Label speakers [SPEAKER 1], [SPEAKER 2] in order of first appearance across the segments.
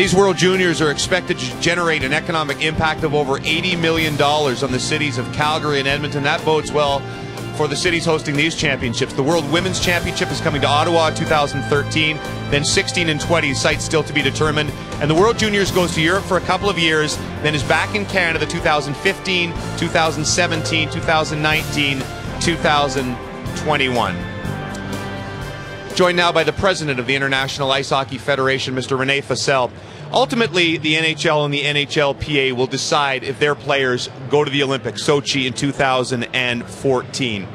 [SPEAKER 1] These World Juniors are expected to generate an economic impact of over $80 million on the cities of Calgary and Edmonton. That bodes well for the cities hosting these championships. The World Women's Championship is coming to Ottawa in 2013, then 16 and 20 sites still to be determined. And the World Juniors goes to Europe for a couple of years, then is back in Canada 2015, 2017, 2019, 2021. Joined now by the president of the International Ice Hockey Federation, Mr. Rene Fasel. Ultimately, the NHL and the NHLPA will decide if their players go to the Olympics, Sochi in 2014.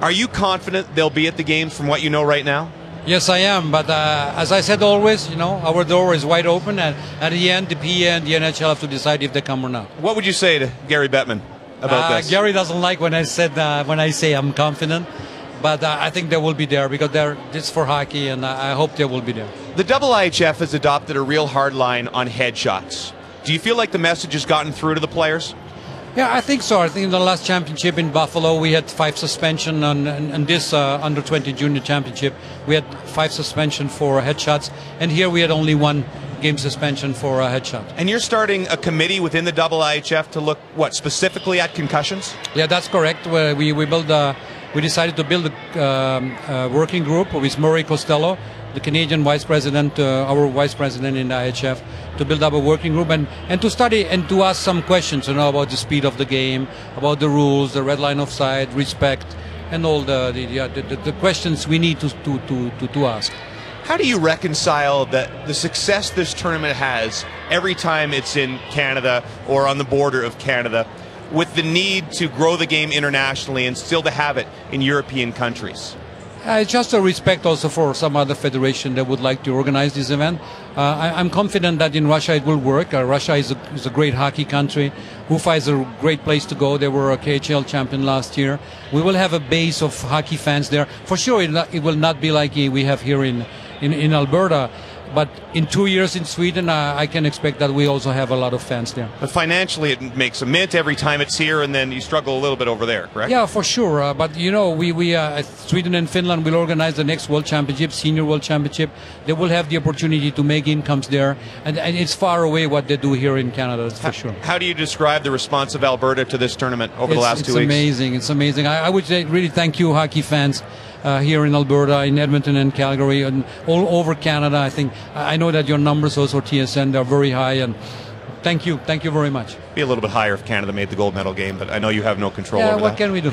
[SPEAKER 1] Are you confident they'll be at the games from what you know right now?
[SPEAKER 2] Yes, I am. But uh, as I said always, you know, our door is wide open, and at the end, the PA and the NHL have to decide if they come or not.
[SPEAKER 1] What would you say to Gary Bettman about
[SPEAKER 2] uh,
[SPEAKER 1] this?
[SPEAKER 2] Gary doesn't like when I said uh, when I say I'm confident, but uh, I think they will be there because they're this for hockey, and I hope they will be there.
[SPEAKER 1] The IIHF has adopted a real hard line on headshots. Do you feel like the message has gotten through to the players?
[SPEAKER 2] Yeah, I think so. I think in the last championship in Buffalo, we had five suspension, and, and, and this uh, under 20 junior championship, we had five suspension for headshots, and here we had only one game suspension for a headshot.
[SPEAKER 1] And you're starting a committee within the IIHF to look what specifically at concussions?
[SPEAKER 2] Yeah, that's correct. We we build a, we decided to build a, um, a working group with Murray Costello, the Canadian vice president, uh, our vice president in the IHF, to build up a working group and, and to study and to ask some questions, you know, about the speed of the game, about the rules, the red line offside, respect, and all the the, the, the questions we need to, to, to, to, to ask.
[SPEAKER 1] How do you reconcile that the success this tournament has every time it's in Canada or on the border of Canada with the need to grow the game internationally and still to have it in European countries?
[SPEAKER 2] Uh, just a respect also for some other federation that would like to organize this event. Uh, I, am confident that in Russia it will work. Uh, Russia is a, is a, great hockey country. Ufa is a great place to go. They were a KHL champion last year. We will have a base of hockey fans there. For sure, it, it will not be like we have here in, in, in Alberta. But in two years in Sweden, uh, I can expect that we also have a lot of fans there.
[SPEAKER 1] But financially, it makes a mint every time it's here, and then you struggle a little bit over there, correct?
[SPEAKER 2] Yeah, for sure. Uh, but you know, we we uh, Sweden and Finland will organize the next World Championship, Senior World Championship. They will have the opportunity to make incomes there, and, and it's far away what they do here in Canada. That's for sure.
[SPEAKER 1] How do you describe the response of Alberta to this tournament over
[SPEAKER 2] it's,
[SPEAKER 1] the last two
[SPEAKER 2] weeks? It's amazing. It's amazing. I, I would say really thank you, hockey fans uh, here in Alberta, in Edmonton and Calgary, and all over Canada. I think I know that your numbers also TSN are very high, and thank you, thank you very much.
[SPEAKER 1] Be a little bit higher if Canada made the gold medal game, but I know you have no control
[SPEAKER 2] yeah,
[SPEAKER 1] over
[SPEAKER 2] what
[SPEAKER 1] that.
[SPEAKER 2] can we do?